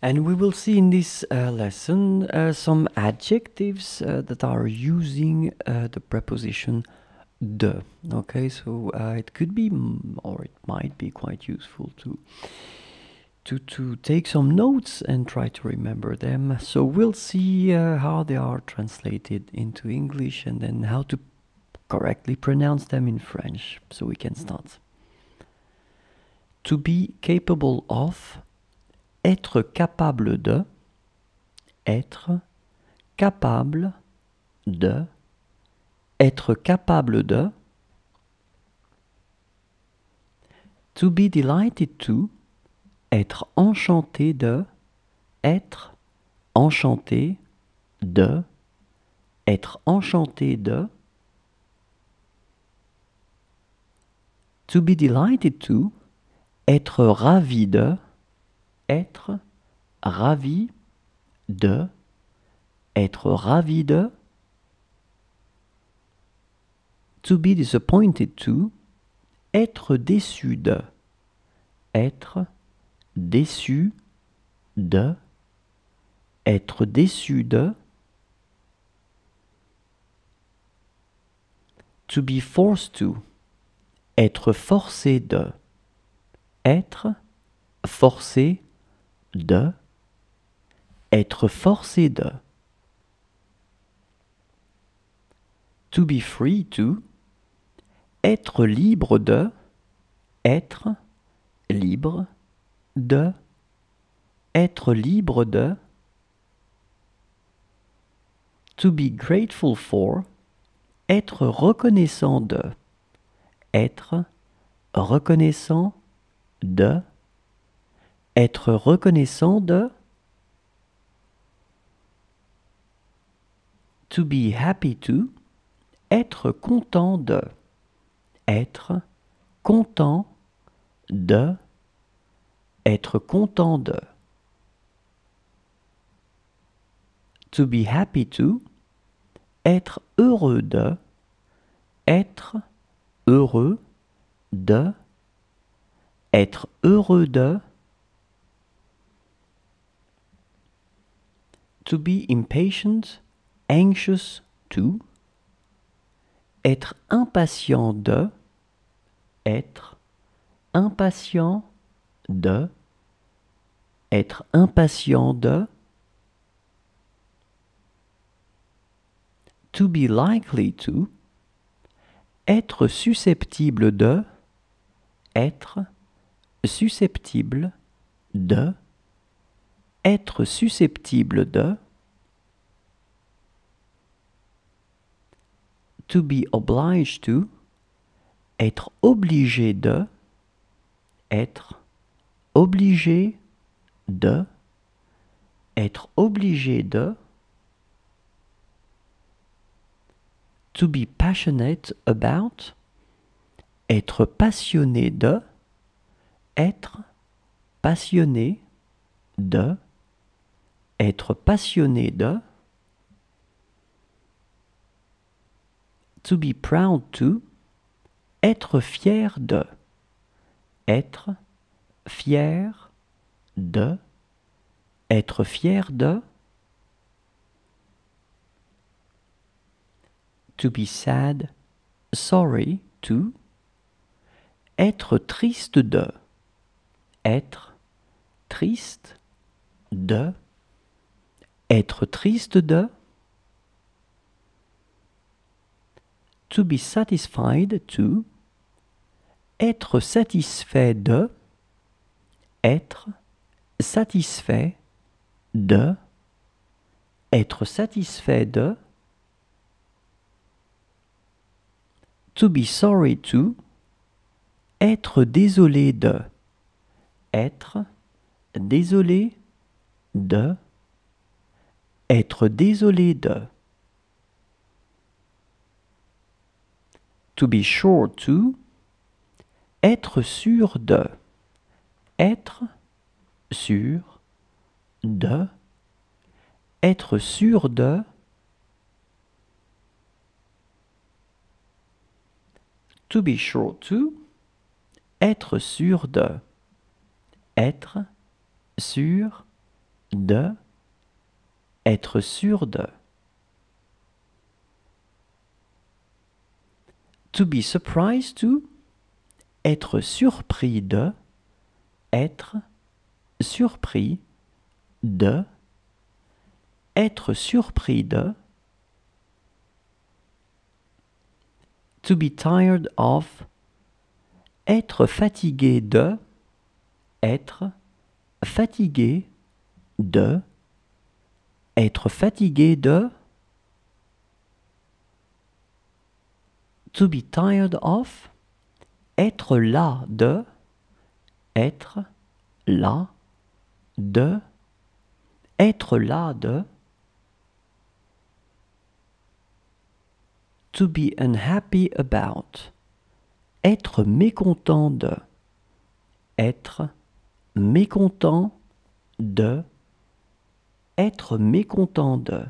And we will see in this uh, lesson uh, some adjectives uh, that are using uh, the preposition de. Okay, so uh, it could be or it might be quite useful to to to take some notes and try to remember them. So we'll see uh, how they are translated into English and then how to correctly pronounce them in French. So we can start. To be capable of être capable de, être capable de, être capable de, to be delighted to, être enchanté de, être enchanté de, être enchanté de, to be delighted to, être ravi de, être ravi de, être ravi de, to be disappointed to, être déçu de, être déçu de, être déçu de, to be forced to, être forcé de, être forcé de, être forcé de. To be free to, être libre de, être libre de, être libre de. To be grateful for, être reconnaissant de, être reconnaissant de être reconnaissant de to be happy to être content de être content de être content de. To be happy to être heureux de être heureux de être heureux de to be impatient, anxious to, être impatient de, être impatient de, être impatient de, to be likely to, être susceptible de, être susceptible de, être susceptible de, to be obliged to, être obligé de, être obligé de, être obligé de, to be passionate about, être passionné de, être passionné de, être passionné de, to be proud to, être fier de, être fier de, être fier de, to be sad, sorry to, être triste de, être triste de, être triste de, to be satisfied to, être satisfait de, être satisfait de, être satisfait de, to be sorry to, être désolé de, être désolé de, être désolé de. To be sure to, être sûr de, être sûr de, être sûr de. To be sure to, être sûr de, être sûr de, être sûr de. To be surprised to, être surpris de, être surpris de, être surpris de. To be tired of, être fatigué de, être fatigué de, être fatigué de. To be tired of, être là de, être là de, être là de. To be unhappy about, être mécontent de, être mécontent de, être mécontent de.